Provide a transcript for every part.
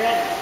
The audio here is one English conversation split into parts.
Good.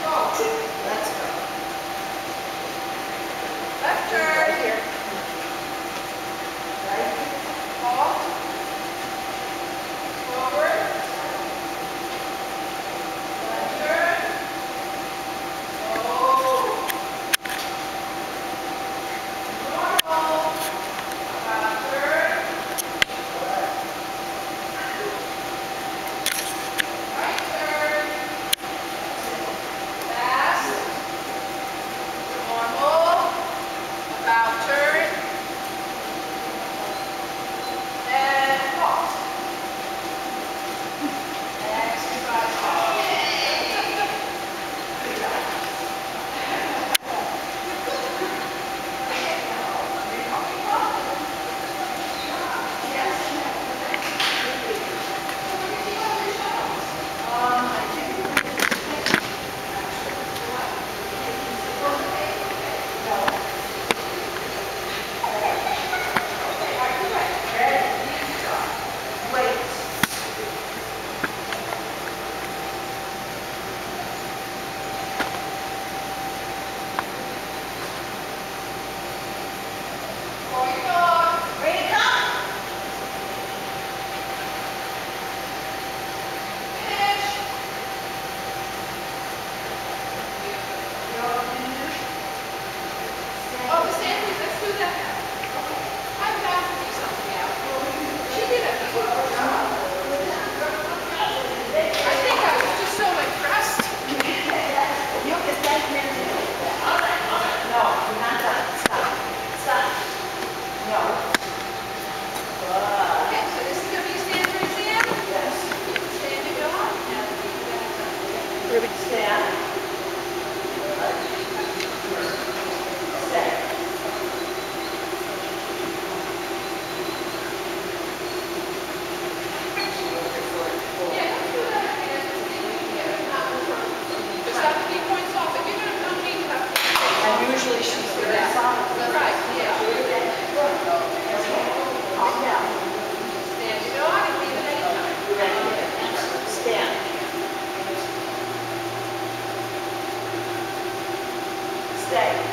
today.